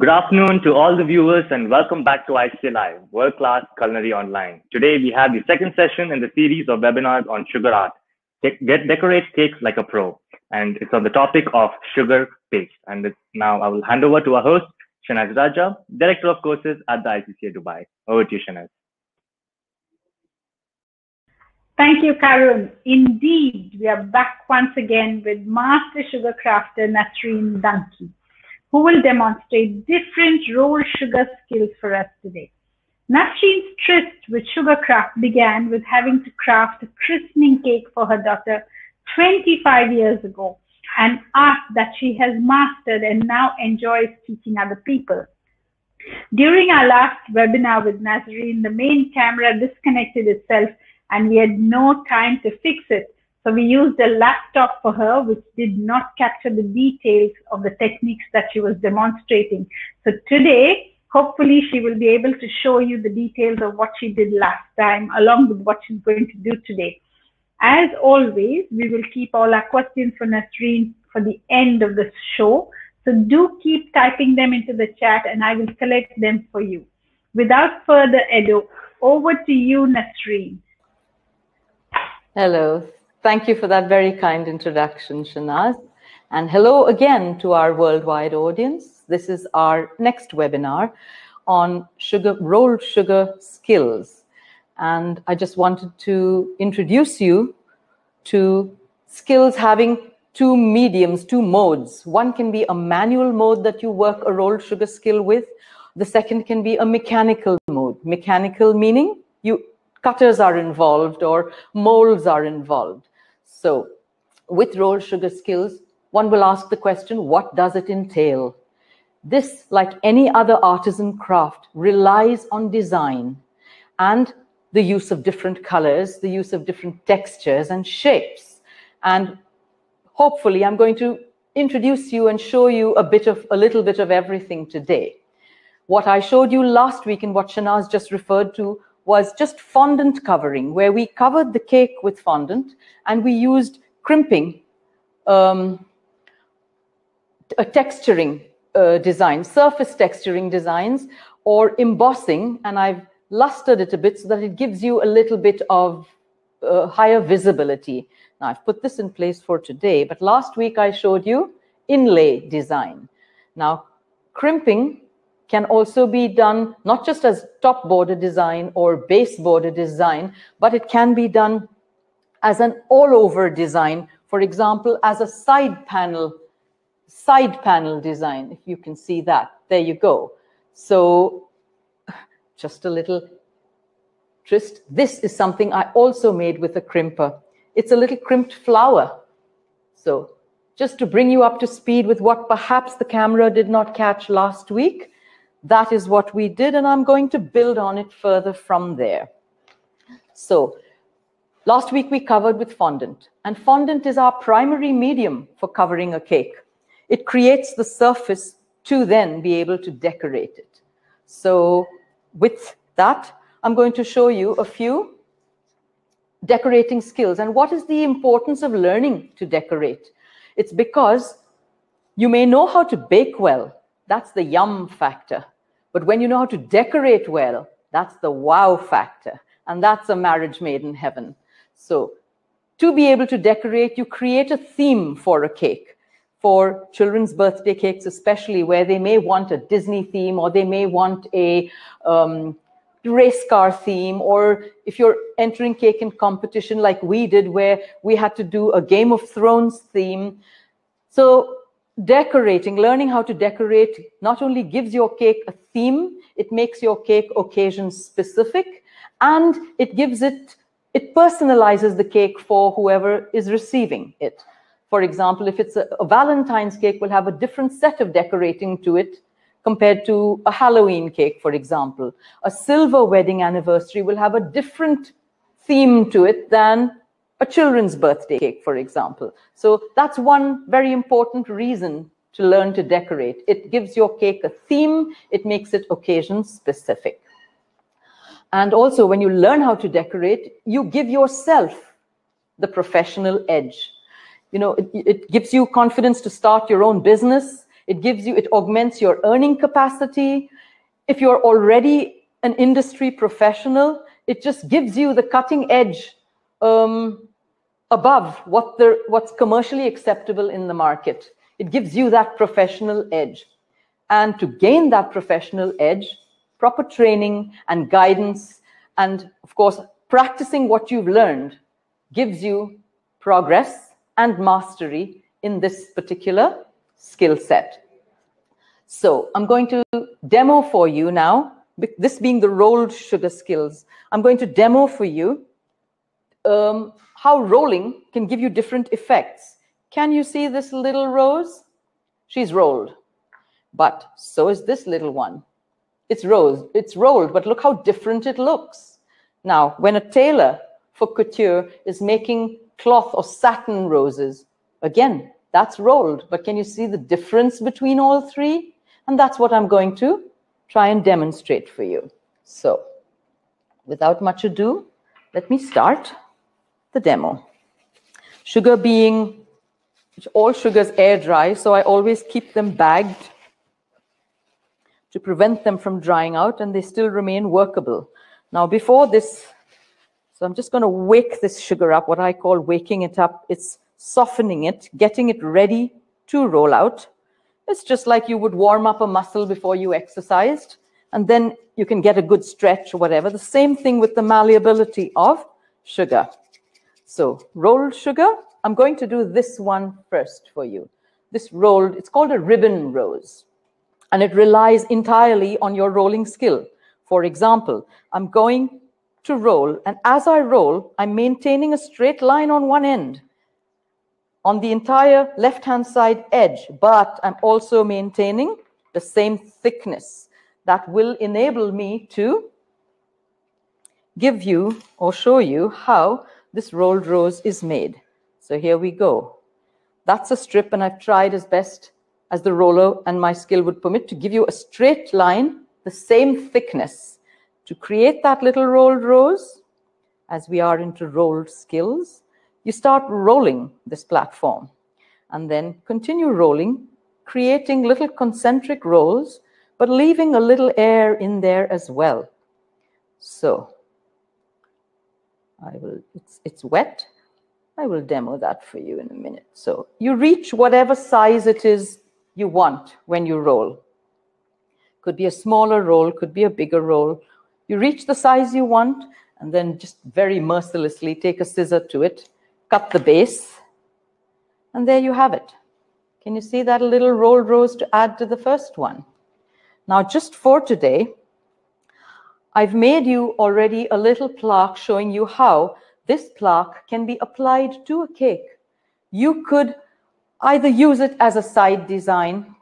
Good afternoon to all the viewers and welcome back to ICA Live, World Class Culinary Online. Today we have the second session in the series of webinars on sugar art. Get decorate cakes like a pro. And it's on the topic of sugar paste. And now I will hand over to our host, Shanaz Raja, Director of Courses at the ICCA Dubai. Over to you, Shanaz. Thank you, Karun. Indeed, we are back once again with Master Sugar Crafter Nasreen Danki who will demonstrate different rolled sugar skills for us today. Nasreen's tryst with sugar craft began with having to craft a christening cake for her daughter 25 years ago, an art that she has mastered and now enjoys teaching other people. During our last webinar with Nasreen, the main camera disconnected itself and we had no time to fix it. So we used a laptop for her, which did not capture the details of the techniques that she was demonstrating. So today, hopefully she will be able to show you the details of what she did last time, along with what she's going to do today. As always, we will keep all our questions for Nasreen for the end of the show. So do keep typing them into the chat and I will collect them for you. Without further ado, over to you, Nasreen. Hello. Thank you for that very kind introduction, Shanaz. And hello again to our worldwide audience. This is our next webinar on sugar, rolled sugar skills. And I just wanted to introduce you to skills having two mediums, two modes. One can be a manual mode that you work a rolled sugar skill with. The second can be a mechanical mode. Mechanical meaning you cutters are involved or molds are involved. So with rolled sugar skills, one will ask the question, what does it entail? This, like any other artisan craft, relies on design and the use of different colors, the use of different textures and shapes. And hopefully I'm going to introduce you and show you a bit of a little bit of everything today. What I showed you last week and what Shanaz just referred to was just fondant covering, where we covered the cake with fondant and we used crimping, um, a texturing uh, design, surface texturing designs, or embossing, and I've lustered it a bit so that it gives you a little bit of uh, higher visibility. Now, I've put this in place for today, but last week I showed you inlay design. Now, crimping can also be done not just as top border design or base border design, but it can be done as an all over design. For example, as a side panel, side panel design, if you can see that. There you go. So just a little twist. This is something I also made with a crimper. It's a little crimped flower. So just to bring you up to speed with what perhaps the camera did not catch last week, that is what we did, and I'm going to build on it further from there. So last week we covered with fondant, and fondant is our primary medium for covering a cake. It creates the surface to then be able to decorate it. So with that, I'm going to show you a few decorating skills. And what is the importance of learning to decorate? It's because you may know how to bake well, that's the yum factor. But when you know how to decorate well, that's the wow factor. And that's a marriage made in heaven. So to be able to decorate, you create a theme for a cake. For children's birthday cakes, especially where they may want a Disney theme or they may want a um, race car theme, or if you're entering cake in competition like we did, where we had to do a Game of Thrones theme. So decorating, learning how to decorate not only gives your cake a theme, it makes your cake occasion specific, and it gives it, it personalizes the cake for whoever is receiving it. For example, if it's a, a Valentine's cake, will have a different set of decorating to it compared to a Halloween cake, for example. A silver wedding anniversary will have a different theme to it than a children's birthday cake, for example. So that's one very important reason to learn to decorate. It gives your cake a theme, it makes it occasion specific. And also, when you learn how to decorate, you give yourself the professional edge. You know, it, it gives you confidence to start your own business. It gives you, it augments your earning capacity. If you're already an industry professional, it just gives you the cutting edge um, above what the, what's commercially acceptable in the market. It gives you that professional edge. And to gain that professional edge, proper training and guidance, and of course, practicing what you've learned gives you progress and mastery in this particular skill set. So I'm going to demo for you now, this being the rolled sugar skills. I'm going to demo for you um, how rolling can give you different effects. Can you see this little rose? She's rolled. But so is this little one. It's rose, it's rolled, but look how different it looks. Now, when a tailor for couture is making cloth or satin roses, again, that's rolled. But can you see the difference between all three? And that's what I'm going to try and demonstrate for you. So, without much ado, let me start the demo. Sugar being, all sugars air dry, so I always keep them bagged to prevent them from drying out and they still remain workable. Now before this, so I'm just going to wake this sugar up, what I call waking it up. It's softening it, getting it ready to roll out. It's just like you would warm up a muscle before you exercised, and then you can get a good stretch or whatever. The same thing with the malleability of sugar. So rolled sugar, I'm going to do this one first for you. This rolled, it's called a ribbon rose and it relies entirely on your rolling skill. For example, I'm going to roll, and as I roll, I'm maintaining a straight line on one end on the entire left-hand side edge, but I'm also maintaining the same thickness that will enable me to give you or show you how this rolled rose is made. So here we go. That's a strip, and I've tried as best as the roller and my skill would permit to give you a straight line, the same thickness. To create that little rolled rose, as we are into rolled skills, you start rolling this platform and then continue rolling, creating little concentric rolls, but leaving a little air in there as well. So I will, it's, it's wet. I will demo that for you in a minute. So you reach whatever size it is you want when you roll. Could be a smaller roll, could be a bigger roll. You reach the size you want, and then just very mercilessly take a scissor to it, cut the base, and there you have it. Can you see that little rolled rose to add to the first one? Now, just for today, I've made you already a little plaque showing you how this plaque can be applied to a cake. You could either use it as a side design.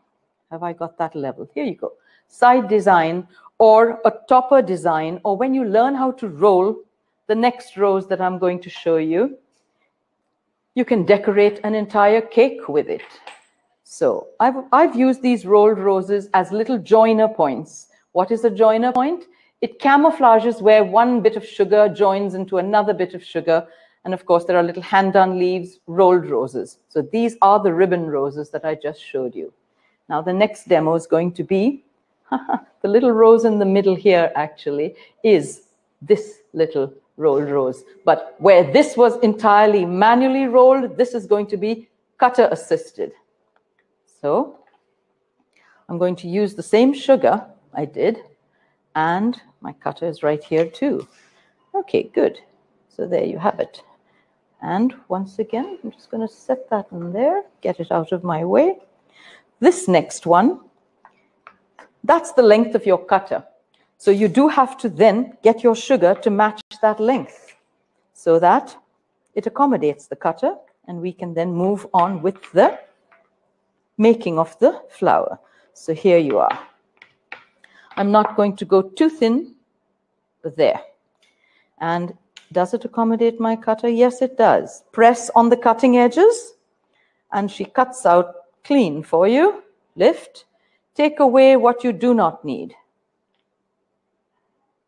Have I got that level? Here you go. Side design or a topper design, or when you learn how to roll the next rose that I'm going to show you, you can decorate an entire cake with it. So I've, I've used these rolled roses as little joiner points. What is a joiner point? It camouflages where one bit of sugar joins into another bit of sugar and of course, there are little hand-done leaves, rolled roses. So these are the ribbon roses that I just showed you. Now the next demo is going to be, the little rose in the middle here actually is this little rolled rose. But where this was entirely manually rolled, this is going to be cutter assisted. So I'm going to use the same sugar I did, and my cutter is right here too. Okay, good. So there you have it. And once again, I'm just going to set that in there, get it out of my way. This next one, that's the length of your cutter. So you do have to then get your sugar to match that length so that it accommodates the cutter and we can then move on with the making of the flower. So here you are. I'm not going to go too thin, there. And does it accommodate my cutter? Yes, it does. Press on the cutting edges, and she cuts out clean for you. Lift. Take away what you do not need.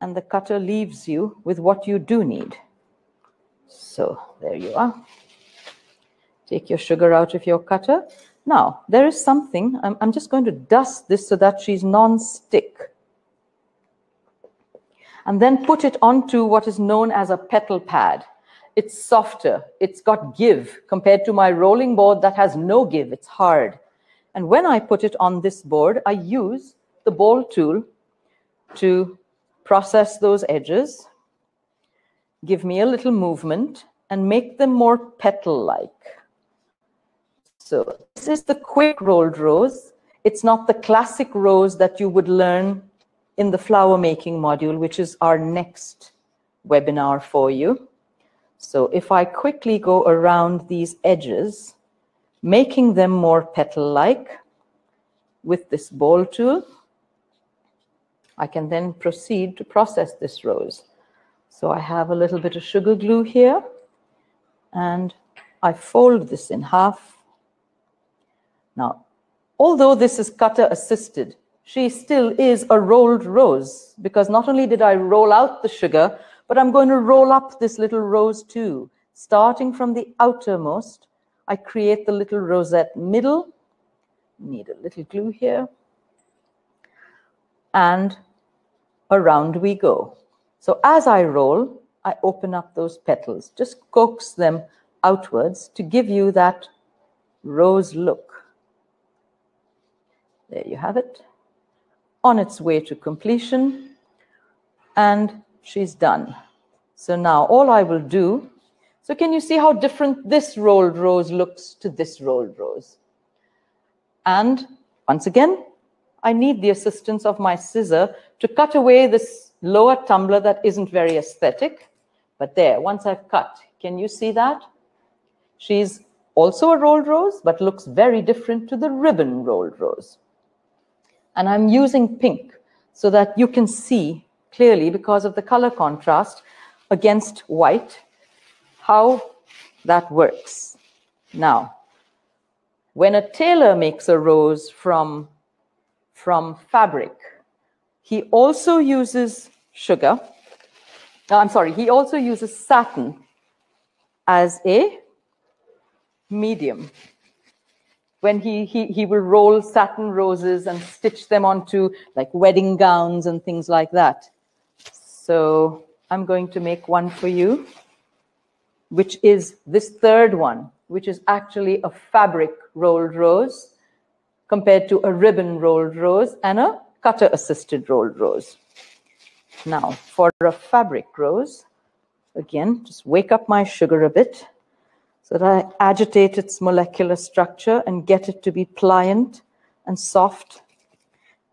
And the cutter leaves you with what you do need. So there you are. Take your sugar out of your cutter. Now, there is something, I'm, I'm just going to dust this so that she's non-stick. And then put it onto what is known as a petal pad. It's softer, it's got give compared to my rolling board that has no give, it's hard. And when I put it on this board, I use the ball tool to process those edges, give me a little movement, and make them more petal-like. So this is the quick rolled rose. It's not the classic rose that you would learn in the flower making module, which is our next webinar for you. So if I quickly go around these edges, making them more petal-like with this ball tool, I can then proceed to process this rose. So I have a little bit of sugar glue here, and I fold this in half now, although this is cutter assisted, she still is a rolled rose because not only did I roll out the sugar, but I'm going to roll up this little rose too. Starting from the outermost, I create the little rosette middle. Need a little glue here. And around we go. So as I roll, I open up those petals, just coax them outwards to give you that rose look. There you have it. On its way to completion. And she's done. So now all I will do, so can you see how different this rolled rose looks to this rolled rose? And once again, I need the assistance of my scissor to cut away this lower tumbler that isn't very aesthetic. But there, once I've cut, can you see that? She's also a rolled rose, but looks very different to the ribbon rolled rose. And I'm using pink so that you can see clearly because of the color contrast against white how that works. Now, when a tailor makes a rose from, from fabric, he also uses sugar. Uh, I'm sorry, he also uses satin as a medium when he, he, he will roll satin roses and stitch them onto like wedding gowns and things like that. So I'm going to make one for you, which is this third one, which is actually a fabric rolled rose compared to a ribbon rolled rose and a cutter assisted rolled rose. Now for a fabric rose, again, just wake up my sugar a bit so that I agitate its molecular structure and get it to be pliant and soft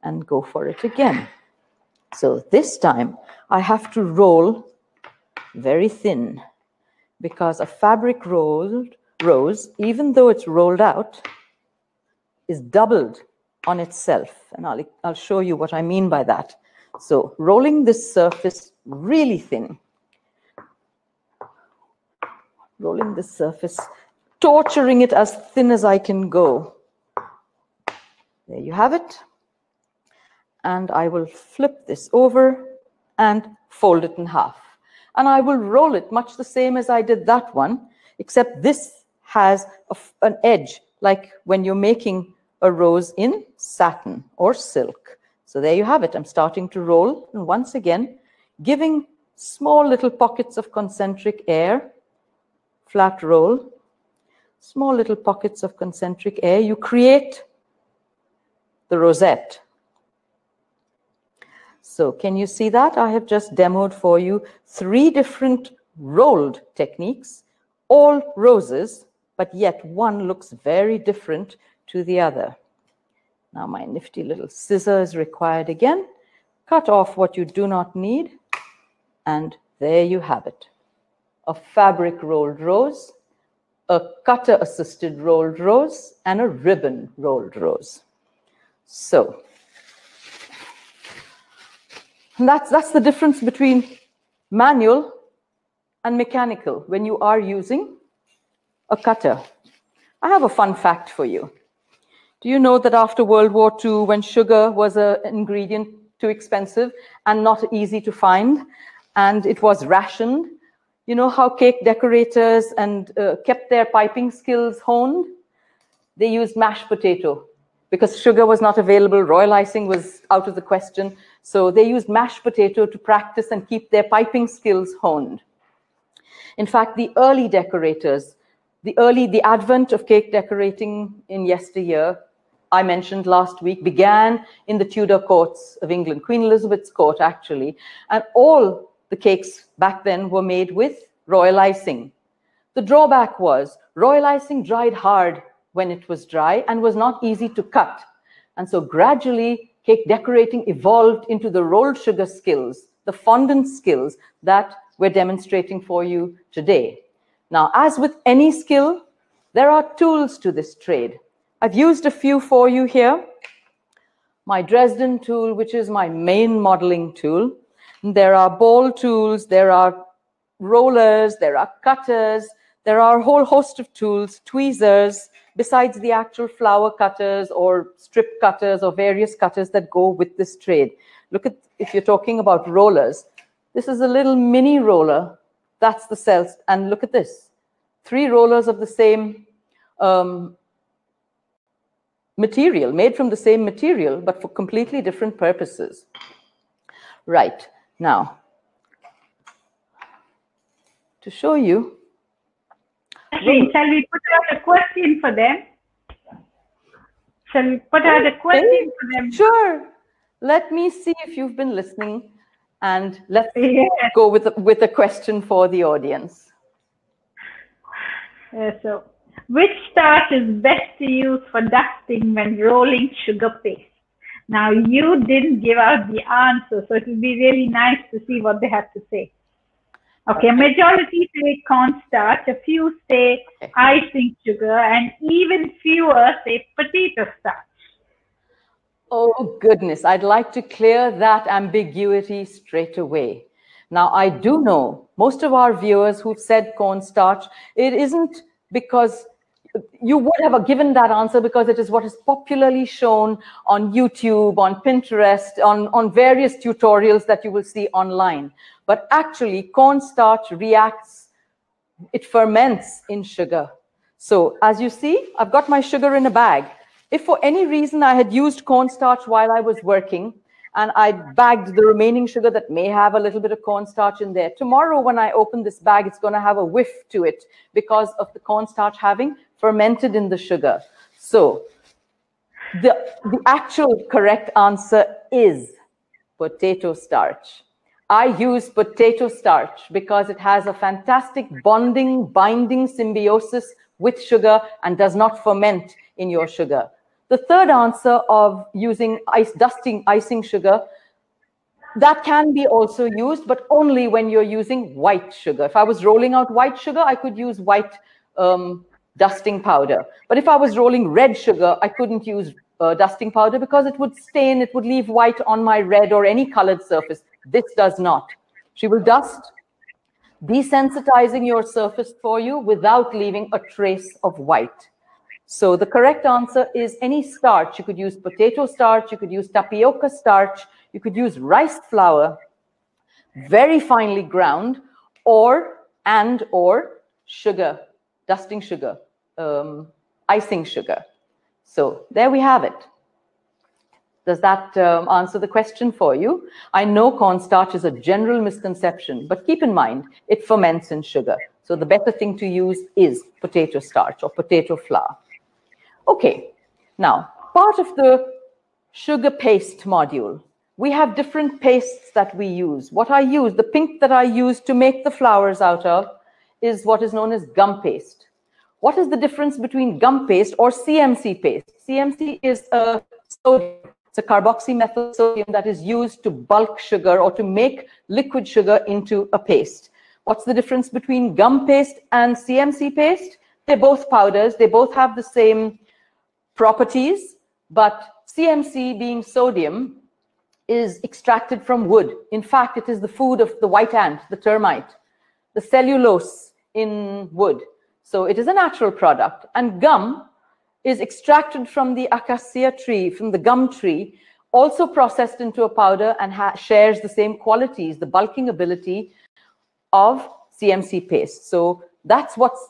and go for it again. So this time I have to roll very thin because a fabric rolled rose, even though it's rolled out, is doubled on itself. And I'll, I'll show you what I mean by that. So rolling this surface really thin rolling the surface, torturing it as thin as I can go. There you have it. And I will flip this over and fold it in half. And I will roll it much the same as I did that one, except this has an edge, like when you're making a rose in satin or silk. So there you have it. I'm starting to roll. And once again, giving small little pockets of concentric air flat roll, small little pockets of concentric air, you create the rosette. So can you see that? I have just demoed for you three different rolled techniques, all roses, but yet one looks very different to the other. Now my nifty little scissor is required again. Cut off what you do not need, and there you have it a fabric rolled rose, a cutter assisted rolled rose, and a ribbon rolled rose. So that's, that's the difference between manual and mechanical when you are using a cutter. I have a fun fact for you. Do you know that after World War II, when sugar was an ingredient too expensive and not easy to find, and it was rationed, you know how cake decorators and uh, kept their piping skills honed? they used mashed potato because sugar was not available, royal icing was out of the question. So they used mashed potato to practice and keep their piping skills honed. In fact, the early decorators, the early, the advent of cake decorating in yesteryear, I mentioned last week, began in the Tudor courts of England, Queen Elizabeth's court actually, and all the cakes back then were made with royal icing. The drawback was royal icing dried hard when it was dry and was not easy to cut. And so gradually, cake decorating evolved into the rolled sugar skills, the fondant skills that we're demonstrating for you today. Now, as with any skill, there are tools to this trade. I've used a few for you here. My Dresden tool, which is my main modeling tool. There are ball tools, there are rollers, there are cutters, there are a whole host of tools, tweezers, besides the actual flower cutters or strip cutters or various cutters that go with this trade. Look at, if you're talking about rollers, this is a little mini roller. That's the cells. And look at this. Three rollers of the same um, material, made from the same material, but for completely different purposes. Right. Now, to show you. Actually, shall we put out a question for them? Shall we put out a question for them? Sure. Let me see if you've been listening and let's Yes. go with, with a question for the audience. Uh, so, which starch is best to use for dusting when rolling sugar paste? Now, you didn't give out the answer, so it will be really nice to see what they have to say. Okay, majority say cornstarch, a few say icing sugar, and even fewer say potato starch. Oh, goodness. I'd like to clear that ambiguity straight away. Now, I do know most of our viewers who've said cornstarch, it isn't because you would have given that answer because it is what is popularly shown on YouTube, on Pinterest, on, on various tutorials that you will see online. But actually, cornstarch reacts, it ferments in sugar. So as you see, I've got my sugar in a bag. If for any reason I had used cornstarch while I was working and I bagged the remaining sugar that may have a little bit of cornstarch in there, tomorrow when I open this bag, it's going to have a whiff to it because of the cornstarch having fermented in the sugar. So the, the actual correct answer is potato starch. I use potato starch because it has a fantastic bonding, binding symbiosis with sugar and does not ferment in your sugar. The third answer of using ice dusting icing sugar, that can be also used, but only when you're using white sugar. If I was rolling out white sugar, I could use white um, dusting powder. But if I was rolling red sugar, I couldn't use uh, dusting powder because it would stain, it would leave white on my red or any colored surface. This does not. She will dust, desensitizing your surface for you without leaving a trace of white. So the correct answer is any starch. You could use potato starch, you could use tapioca starch, you could use rice flour, very finely ground, or and or sugar, dusting sugar, um, icing sugar. So there we have it. Does that um, answer the question for you? I know cornstarch is a general misconception, but keep in mind it ferments in sugar. So the better thing to use is potato starch or potato flour. Okay, now part of the sugar paste module, we have different pastes that we use. What I use, the pink that I use to make the flowers out of, is what is known as gum paste. What is the difference between gum paste or CMC paste? CMC is a sodium. It's a carboxymethyl sodium that is used to bulk sugar or to make liquid sugar into a paste. What's the difference between gum paste and CMC paste? They're both powders. They both have the same properties, but CMC being sodium is extracted from wood. In fact, it is the food of the white ant, the termite, the cellulose in wood. So it is a natural product. And gum is extracted from the acacia tree, from the gum tree, also processed into a powder and shares the same qualities, the bulking ability of CMC paste. So that's what's,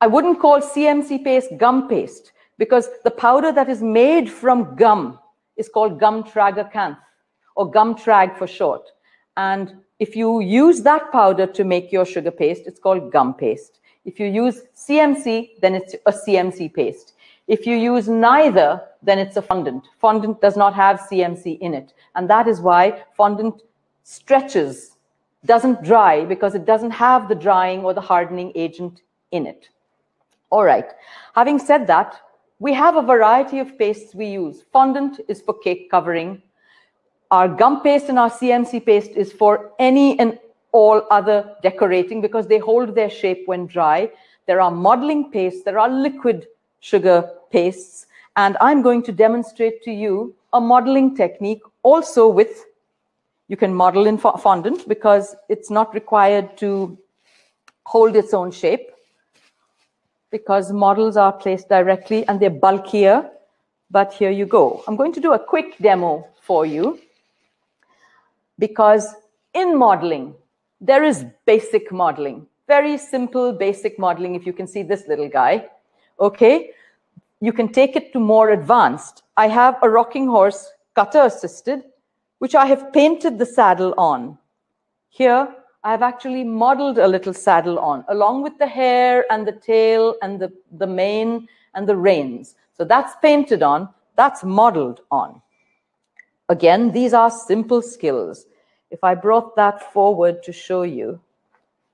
I wouldn't call CMC paste gum paste because the powder that is made from gum is called gum tragacanth or gum trag for short. And if you use that powder to make your sugar paste, it's called gum paste. If you use CMC, then it's a CMC paste. If you use neither, then it's a fondant. Fondant does not have CMC in it. And that is why fondant stretches, doesn't dry because it doesn't have the drying or the hardening agent in it. All right. Having said that, we have a variety of pastes we use. Fondant is for cake covering. Our gum paste and our CMC paste is for any and all other decorating because they hold their shape when dry. There are modeling pastes, there are liquid sugar pastes, and I'm going to demonstrate to you a modeling technique also with, you can model in fondant because it's not required to hold its own shape because models are placed directly and they're bulkier. But here you go. I'm going to do a quick demo for you because in modeling, there is basic modeling, very simple basic modeling. If you can see this little guy, okay, you can take it to more advanced. I have a rocking horse cutter assisted, which I have painted the saddle on. Here, I've actually modeled a little saddle on, along with the hair and the tail and the, the mane and the reins. So that's painted on, that's modeled on. Again, these are simple skills. If I brought that forward to show you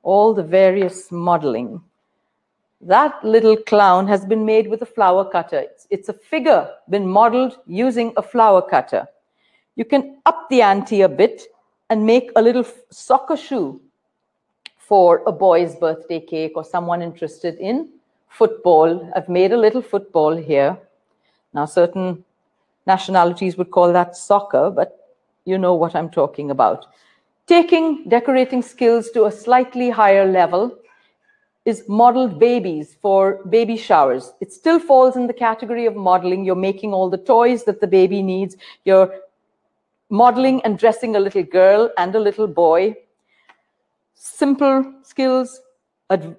all the various modeling, that little clown has been made with a flower cutter. It's, it's a figure been modeled using a flower cutter. You can up the ante a bit and make a little soccer shoe for a boy's birthday cake or someone interested in football. I've made a little football here. Now, certain nationalities would call that soccer, but you know what I'm talking about. Taking decorating skills to a slightly higher level is modeled babies for baby showers. It still falls in the category of modeling. You're making all the toys that the baby needs. You're modeling and dressing a little girl and a little boy. Simple skills,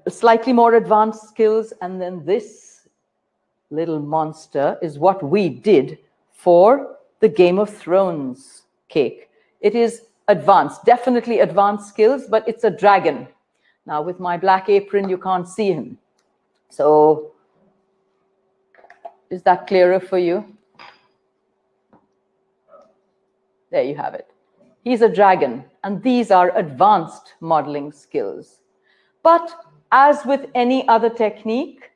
slightly more advanced skills, and then this little monster is what we did for the Game of Thrones cake. It is advanced, definitely advanced skills, but it's a dragon. Now, with my black apron, you can't see him. So, is that clearer for you? There you have it. He's a dragon, and these are advanced modeling skills. But as with any other technique,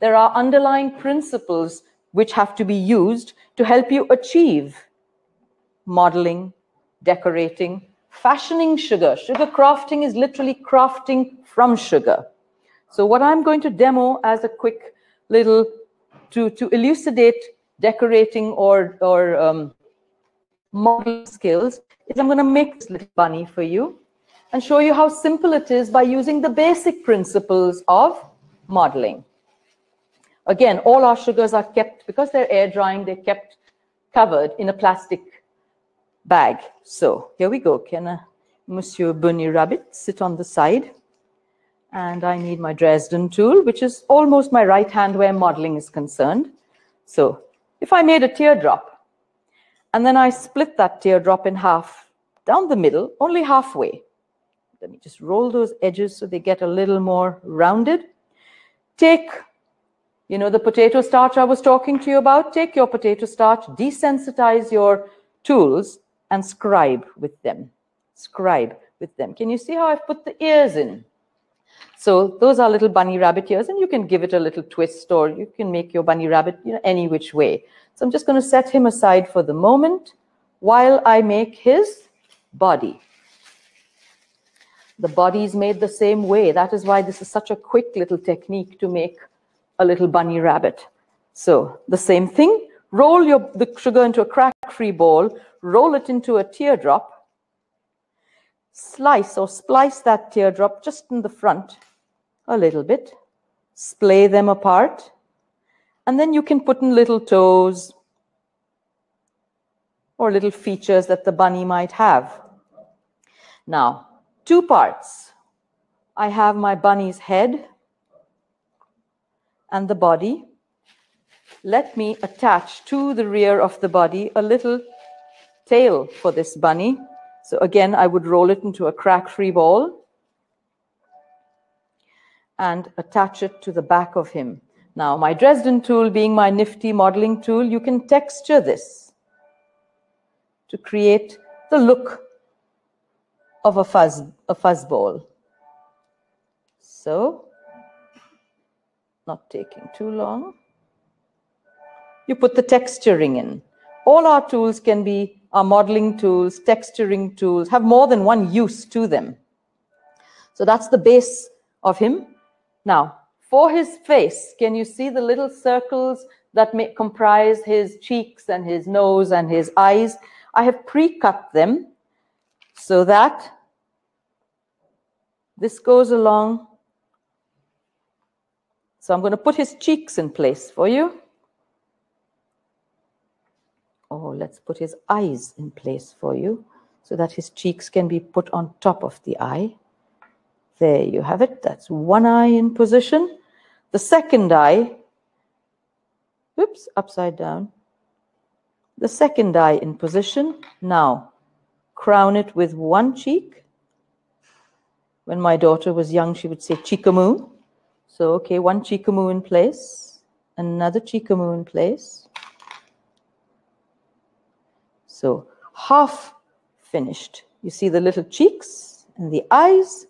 there are underlying principles which have to be used to help you achieve modeling, decorating, fashioning sugar. Sugar crafting is literally crafting from sugar. So what I'm going to demo as a quick little to, to elucidate decorating or, or um, model skills is I'm going to make this little bunny for you and show you how simple it is by using the basic principles of modeling. Again, all our sugars are kept, because they're air drying, they're kept covered in a plastic bag. So here we go. Can uh, Monsieur Bunny Rabbit sit on the side? And I need my Dresden tool, which is almost my right hand where modeling is concerned. So if I made a teardrop, and then I split that teardrop in half down the middle, only halfway. Let me just roll those edges so they get a little more rounded. Take, you know, the potato starch I was talking to you about. Take your potato starch, desensitize your tools, and scribe with them. Scribe with them. Can you see how I've put the ears in? So those are little bunny rabbit ears, and you can give it a little twist, or you can make your bunny rabbit you know, any which way. So I'm just going to set him aside for the moment while I make his body. The body is made the same way. That is why this is such a quick little technique to make a little bunny rabbit. So the same thing, roll your, the sugar into a crack-free ball, roll it into a teardrop, slice or splice that teardrop just in the front a little bit, splay them apart, and then you can put in little toes or little features that the bunny might have. Now, two parts. I have my bunny's head and the body. Let me attach to the rear of the body a little tail for this bunny. So again, I would roll it into a crack-free ball and attach it to the back of him. Now, my Dresden tool being my nifty modeling tool, you can texture this to create the look of a fuzz, a fuzz ball. So, not taking too long. You put the texturing in. All our tools can be our modeling tools, texturing tools, have more than one use to them. So that's the base of him. Now, for his face, can you see the little circles that may comprise his cheeks and his nose and his eyes? I have pre-cut them so that this goes along. So I'm going to put his cheeks in place for you. Oh, let's put his eyes in place for you so that his cheeks can be put on top of the eye. There you have it. That's one eye in position. The second eye, oops, upside down. The second eye in position. Now, crown it with one cheek. When my daughter was young, she would say chikamu. So, okay, one chikamu in place, another chikamu in place. So, half finished. You see the little cheeks and the eyes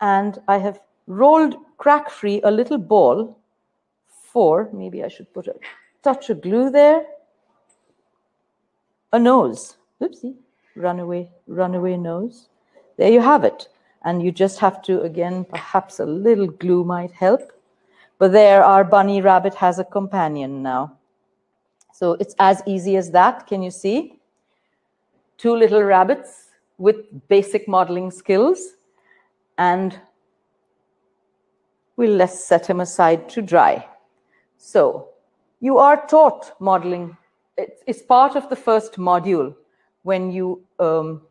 and I have rolled crack free a little ball for, maybe I should put a touch of glue there, a nose. Oopsie, runaway, runaway nose. There you have it. And you just have to, again, perhaps a little glue might help. But there, our bunny rabbit has a companion now. So it's as easy as that. Can you see? Two little rabbits with basic modeling skills and we'll let's set him aside to dry. So you are taught modeling. It's part of the first module when you um,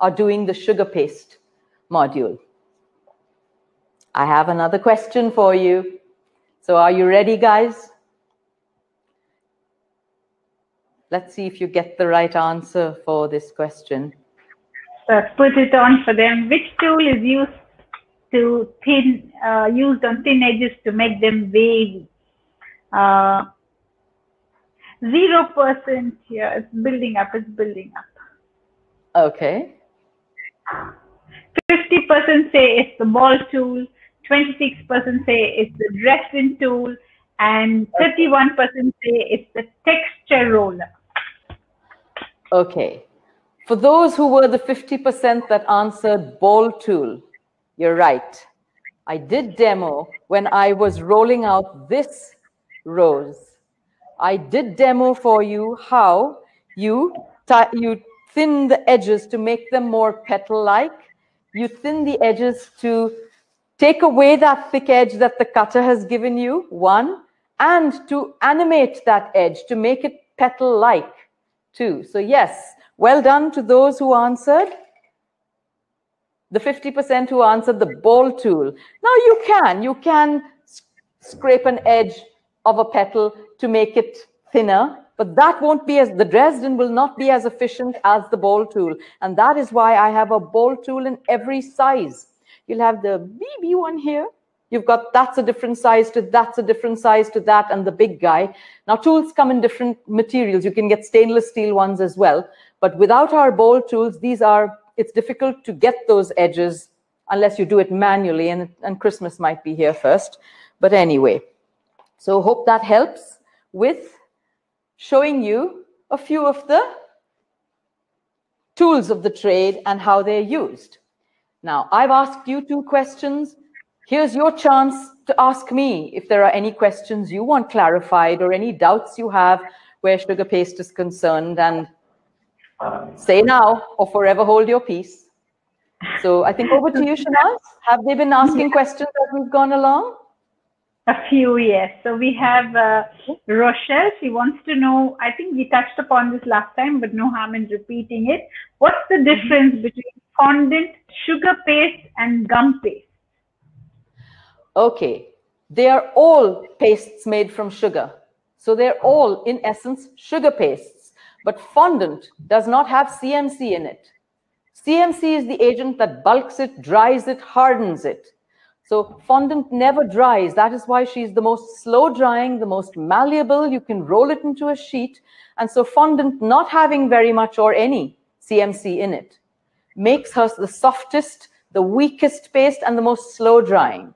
are doing the sugar paste module. I have another question for you. So are you ready, guys? Let's see if you get the right answer for this question uh, put it on for them. Which tool is used to thin, uh, used on thin edges to make them wavy? Uh, zero percent here. It's building up. It's building up. Okay. Fifty percent say it's the ball tool. Twenty-six percent say it's the Dresden tool, and thirty-one percent say it's the texture roller. Okay. For those who were the 50% that answered ball tool, you're right. I did demo when I was rolling out this rose. I did demo for you how you, you thin the edges to make them more petal-like. You thin the edges to take away that thick edge that the cutter has given you, one, and to animate that edge to make it petal-like, So yes, well done to those who answered. The 50% who answered the ball tool. Now you can, you can scrape an edge of a petal to make it thinner, but that won't be as, the Dresden will not be as efficient as the ball tool. And that is why I have a ball tool in every size. You'll have the BB one here, You've got that's a different size to that's a different size to that and the big guy. Now tools come in different materials. You can get stainless steel ones as well. But without our ball tools, these are, it's difficult to get those edges unless you do it manually and, and Christmas might be here first. But anyway, so hope that helps with showing you a few of the tools of the trade and how they're used. Now, I've asked you two questions. Here's your chance to ask me if there are any questions you want clarified or any doubts you have where sugar paste is concerned. And say now or forever hold your peace. So I think over to you, Shanaz. Have they been asking questions as we've gone along? A few, yes. So we have uh, Rochelle. She wants to know, I think we touched upon this last time, but no harm in repeating it. What's the difference between fondant, sugar paste, and gum paste? Okay. They are all pastes made from sugar. So they're all, in essence, sugar pastes. But fondant does not have CMC in it. CMC is the agent that bulks it, dries it, hardens it. So fondant never dries. That is why she's the most slow drying, the most malleable. You can roll it into a sheet. And so fondant not having very much or any CMC in it makes her the softest, the weakest paste, and the most slow drying.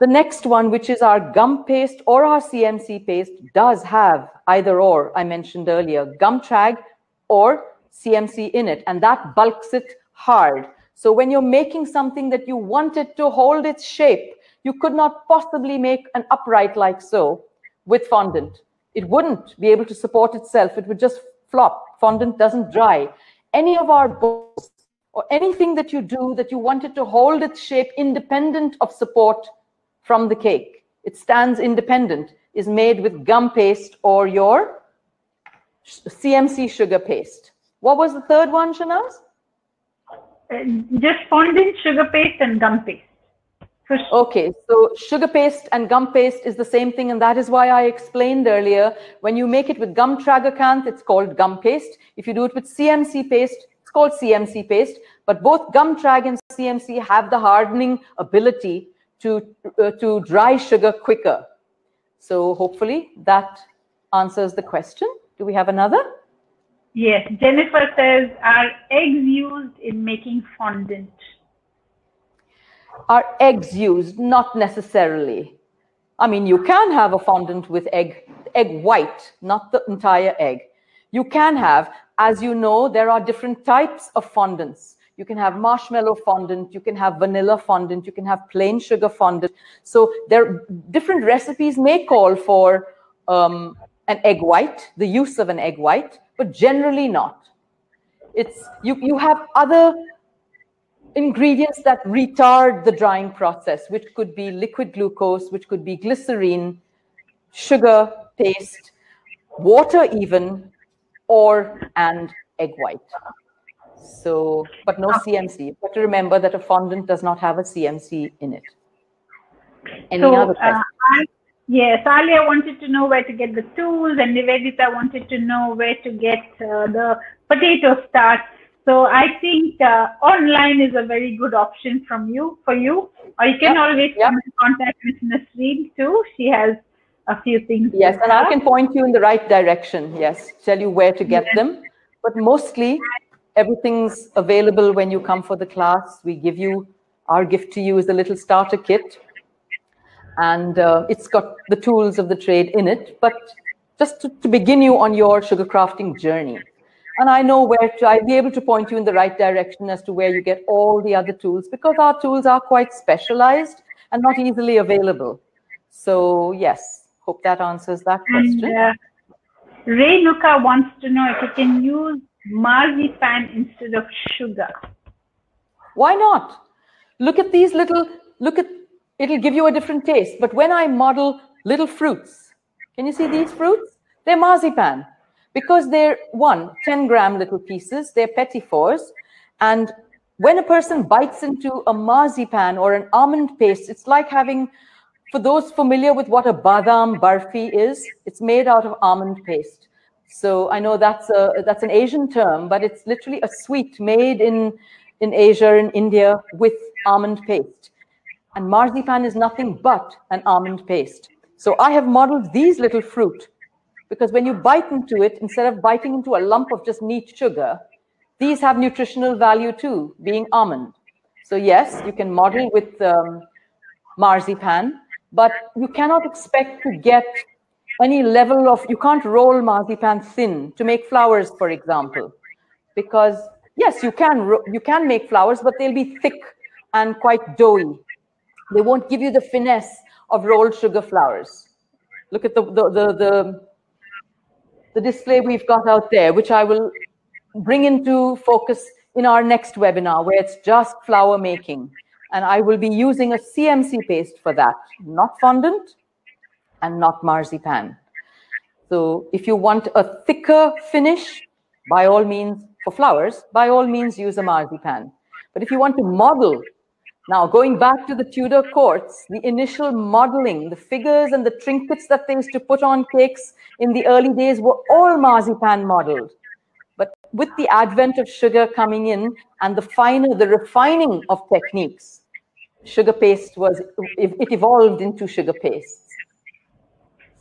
The next one, which is our gum paste or our CMC paste, does have either or, I mentioned earlier, gum trag or CMC in it, and that bulks it hard. So when you're making something that you wanted to hold its shape, you could not possibly make an upright like so with fondant. It wouldn't be able to support itself. It would just flop. Fondant doesn't dry. Any of our books or anything that you do that you wanted to hold its shape independent of support from the cake. It stands independent, is made with gum paste or your CMC sugar paste. What was the third one, Shanaz? Uh, just fondant, sugar paste, and gum paste. Okay, so sugar paste and gum paste is the same thing, and that is why I explained earlier. When you make it with gum tragacanth, it's called gum paste. If you do it with CMC paste, it's called CMC paste. But both gum trag and CMC have the hardening ability to, uh, to dry sugar quicker. So hopefully that answers the question. Do we have another? Yes, Jennifer says, are eggs used in making fondant? Are eggs used? Not necessarily. I mean, you can have a fondant with egg, egg white, not the entire egg. You can have, as you know, there are different types of fondants. You can have marshmallow fondant, you can have vanilla fondant, you can have plain sugar fondant. So there different recipes may call for um, an egg white, the use of an egg white, but generally not. It's you, you have other ingredients that retard the drying process, which could be liquid glucose, which could be glycerine, sugar paste, water even, or and egg white. So, but no CMC. But remember that a fondant does not have a CMC in it. Any so, other questions? Uh, yes, Alia wanted to know where to get the tools, and Nivedita wanted to know where to get uh, the potato starch. So I think uh, online is a very good option from you for you, or you can yep. always yep. contact Ms. Nasreen too. She has a few things. Yes, and I can point you in the right direction. Yes, tell you where to get yes. them. But mostly, everything's available when you come for the class. We give you our gift to you is a little starter kit, and uh, it's got the tools of the trade in it. But just to, to begin you on your sugar crafting journey. And I know where to, I'll be able to point you in the right direction as to where you get all the other tools because our tools are quite specialized and not easily available. So, yes, hope that answers that question. And, uh, Ray Nuka wants to know if you can use marzipan instead of sugar. Why not? Look at these little, look at, it'll give you a different taste. But when I model little fruits, can you see these fruits? They're marzipan because they're one, 10 gram little pieces, they're petit fours. And when a person bites into a marzipan or an almond paste, it's like having, for those familiar with what a badam barfi is, it's made out of almond paste. So I know that's a that's an Asian term, but it's literally a sweet made in in Asia in India with almond paste. And marzipan is nothing but an almond paste. So I have modeled these little fruit because when you bite into it, instead of biting into a lump of just neat sugar, these have nutritional value too, being almond. So yes, you can model with um, marzipan, but you cannot expect to get any level of, you can't roll marzipan thin to make flowers, for example, because yes, you can, you can make flowers, but they'll be thick and quite doughy. They won't give you the finesse of rolled sugar flowers. Look at the, the, the, the, the display we've got out there, which I will bring into focus in our next webinar, where it's just flower making. And I will be using a CMC paste for that, not fondant, and not marzipan. So if you want a thicker finish, by all means, for flowers, by all means use a marzipan. But if you want to model Now, going back to the Tudor courts, the initial modeling, the figures and the trinkets that they used to put on cakes in the early days were all marzipan modeled. But with the advent of sugar coming in and the finer, the refining of techniques, sugar paste was, it evolved into sugar paste.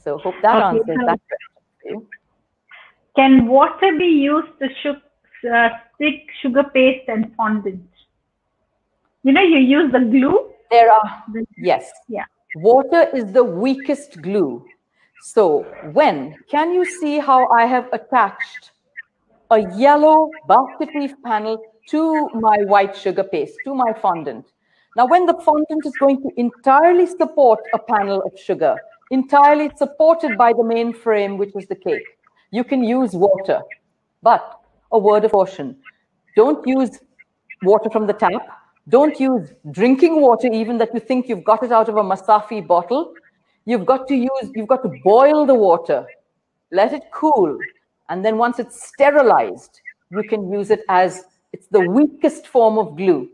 So hope that okay. answers that question. Can water be used to uh, stick sugar paste and fondant? You know, you use the glue. There are, yes. Yeah. Water is the weakest glue. So when, can you see how I have attached a yellow basket weave panel to my white sugar paste, to my fondant. Now, when the fondant is going to entirely support a panel of sugar, entirely supported by the main frame, which is the cake, you can use water. But a word of caution, don't use water from the tap. Don't use drinking water, even that you think you've got it out of a Masafi bottle. You've got to use, you've got to boil the water, let it cool. And then once it's sterilized, you can use it as it's the weakest form of glue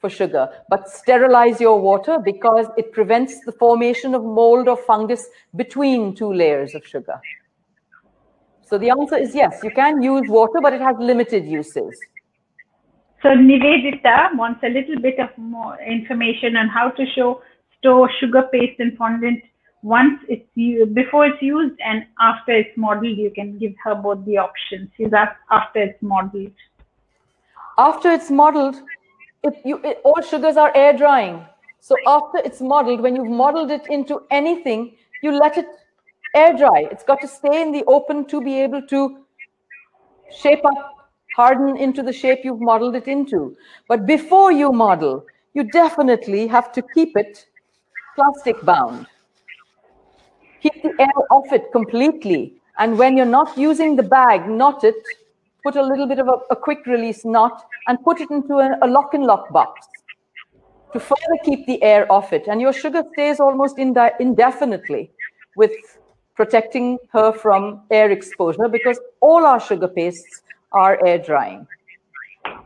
for sugar. But sterilize your water because it prevents the formation of mold or fungus between two layers of sugar. So the answer is yes, you can use water, but it has limited uses. So Nivedita wants a little bit of more information on how to show store sugar paste and fondant once it's used, before it's used and after it's modeled. You can give her both the options. She's asked after it's modeled. After it's modeled, if you it, all sugars are air drying. So after it's modeled, when you've modeled it into anything, you let it air dry. It's got to stay in the open to be able to shape up harden into the shape you've modeled it into. But before you model, you definitely have to keep it plastic bound. Keep the air off it completely. And when you're not using the bag, knot it, put a little bit of a, a quick release knot, and put it into a, a lock and lock box to further keep the air off it. And your sugar stays almost indefinitely with protecting her from air exposure because all our sugar pastes are air drying.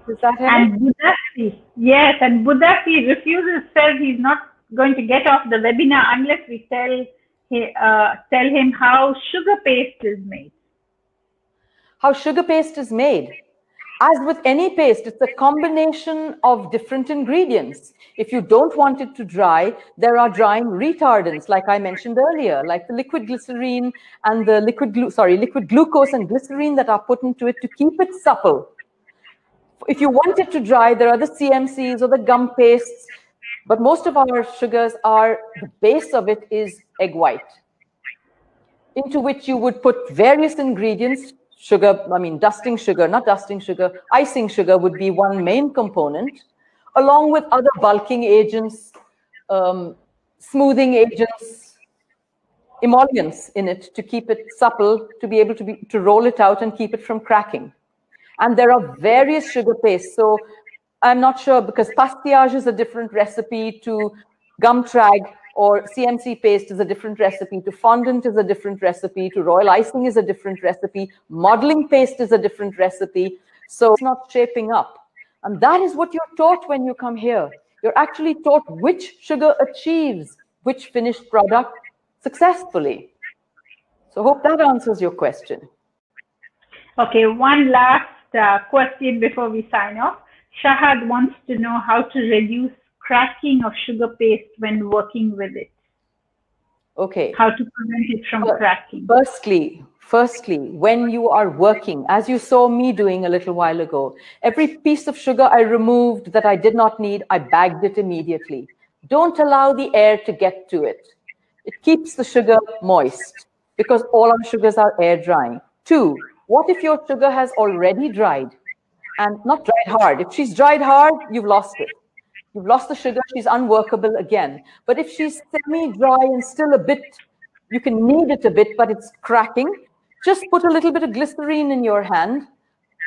Does that help? And Budafi, yes, and Budafi refuses, says he's not going to get off the webinar unless we tell uh, tell him how sugar paste is made. How sugar paste is made. As with any paste, it's a combination of different ingredients. If you don't want it to dry, there are drying retardants, like I mentioned earlier, like the liquid glycerine and the liquid glu sorry, liquid glucose and glycerine that are put into it to keep it supple. If you want it to dry, there are the CMCs or the gum pastes, but most of our sugars are the base of it is egg white, into which you would put various ingredients sugar, I mean, dusting sugar, not dusting sugar, icing sugar would be one main component, along with other bulking agents, um, smoothing agents, emollients in it to keep it supple, to be able to, be, to roll it out and keep it from cracking. And there are various sugar pastes. So I'm not sure because pastillage is a different recipe to gum trag or CMC paste is a different recipe, to fondant is a different recipe, to royal icing is a different recipe, modeling paste is a different recipe. So it's not shaping up. And that is what you're taught when you come here. You're actually taught which sugar achieves which finished product successfully. So hope that answers your question. Okay, one last uh, question before we sign off. Shahad wants to know how to reduce cracking of sugar paste when working with it? Okay. How to prevent it from cracking? Firstly, firstly, when you are working, as you saw me doing a little while ago, every piece of sugar I removed that I did not need, I bagged it immediately. Don't allow the air to get to it. It keeps the sugar moist because all our sugars are air drying. Two, what if your sugar has already dried and not dried hard? If she's dried hard, you've lost it. You've lost the sugar, she's unworkable again. But if she's semi-dry and still a bit, you can knead it a bit, but it's cracking, just put a little bit of glycerine in your hand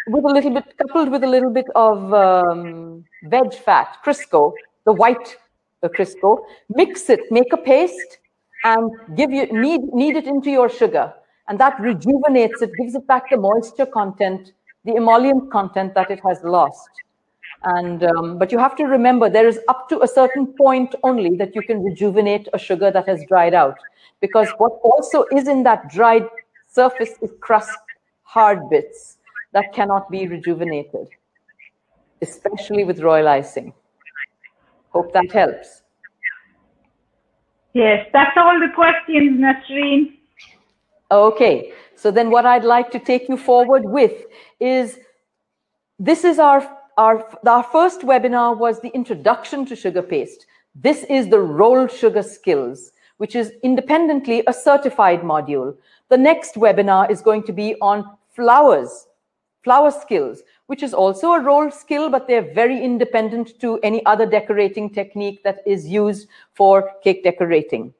with a little bit, coupled with a little bit of um, veg fat, Crisco, the white uh, Crisco, mix it, make a paste, and give you knead, knead it into your sugar. And that rejuvenates it, gives it back the moisture content, the emollient content that it has lost. And um, but you have to remember there is up to a certain point only that you can rejuvenate a sugar that has dried out, because what also is in that dried surface is crust, hard bits that cannot be rejuvenated, especially with royal icing. Hope that helps. Yes, that's all the questions, Nasreen. Okay, so then what I'd like to take you forward with is this is our, our, our first webinar was the introduction to sugar paste. This is the rolled sugar skills, which is independently a certified module. The next webinar is going to be on flowers, flower skills, which is also a rolled skill, but they're very independent to any other decorating technique that is used for cake decorating.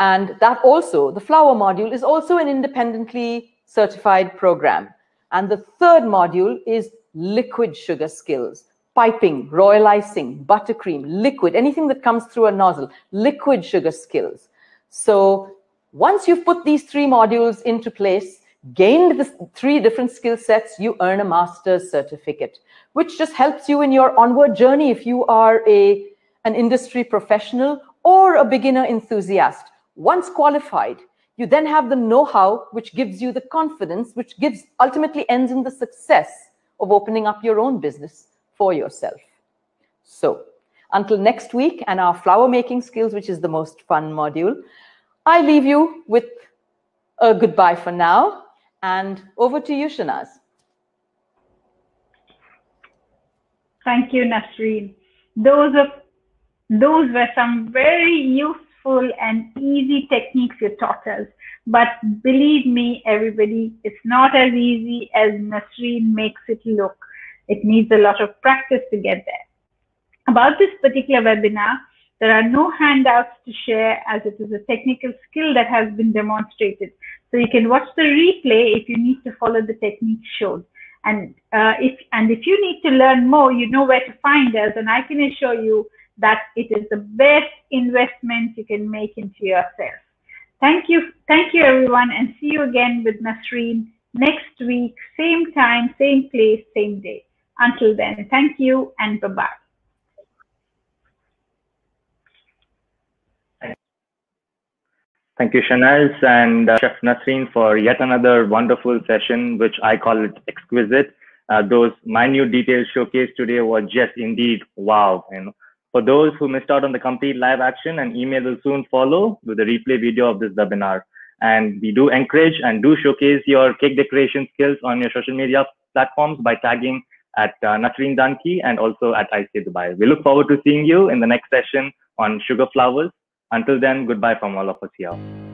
And that also, the flower module is also an independently certified program. And the third module is liquid sugar skills, piping, royal icing, buttercream, liquid, anything that comes through a nozzle, liquid sugar skills. So once you've put these three modules into place, gained the three different skill sets, you earn a master's certificate, which just helps you in your onward journey if you are a, an industry professional or a beginner enthusiast. Once qualified, you then have the know-how, which gives you the confidence, which gives ultimately ends in the success of opening up your own business for yourself. So until next week and our flower making skills, which is the most fun module, I leave you with a goodbye for now and over to you, Shanaz. Thank you, Nasreen. Those of those were some very useful and easy techniques you taught us. But believe me, everybody, it's not as easy as Nasreen makes it look. It needs a lot of practice to get there. About this particular webinar, there are no handouts to share as it is a technical skill that has been demonstrated. So you can watch the replay if you need to follow the technique shown. And uh, if and if you need to learn more, you know where to find us. And I can assure you that it is the best investment you can make into yourself. Thank you, thank you everyone, and see you again with Nasreen next week, same time, same place, same day. Until then, thank you and bye bye. Thank you, Shanaz and uh, Chef Nasreen for yet another wonderful session, which I call it exquisite. Uh, those minute details showcased today were just indeed wow. And for those who missed out on the complete live action, an email will soon follow with a replay video of this webinar. And we do encourage and do showcase your cake decoration skills on your social media platforms by tagging at uh, Nasreen Danki and also at ICCA Dubai. We look forward to seeing you in the next session on sugar flowers. until then, goodbye from all of us here.